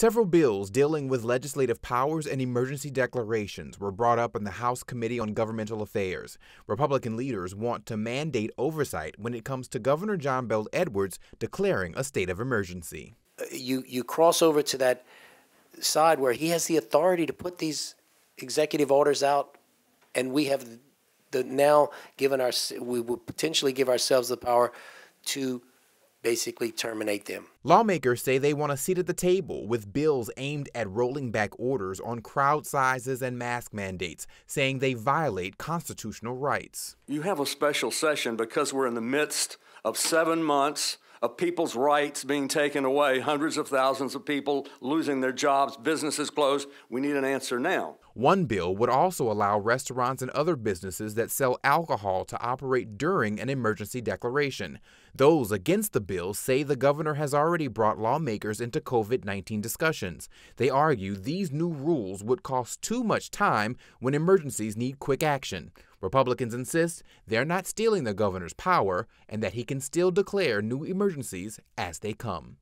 Several bills dealing with legislative powers and emergency declarations were brought up in the House Committee on Governmental Affairs. Republican leaders want to mandate oversight when it comes to Governor John Bel Edwards declaring a state of emergency. Uh, you, you cross over to that side where he has the authority to put these executive orders out, and we have the now given our we will potentially give ourselves the power to basically terminate them. Lawmakers say they want a seat at the table with bills aimed at rolling back orders on crowd sizes and mask mandates, saying they violate constitutional rights. You have a special session because we're in the midst of seven months of people's rights being taken away, hundreds of thousands of people losing their jobs, businesses closed. We need an answer now. One bill would also allow restaurants and other businesses that sell alcohol to operate during an emergency declaration. Those against the bill say the governor has already brought lawmakers into COVID 19 discussions. They argue these new rules would cost too much time when emergencies need quick action. Republicans insist they're not stealing the governor's power and that he can still declare new emergencies as they come.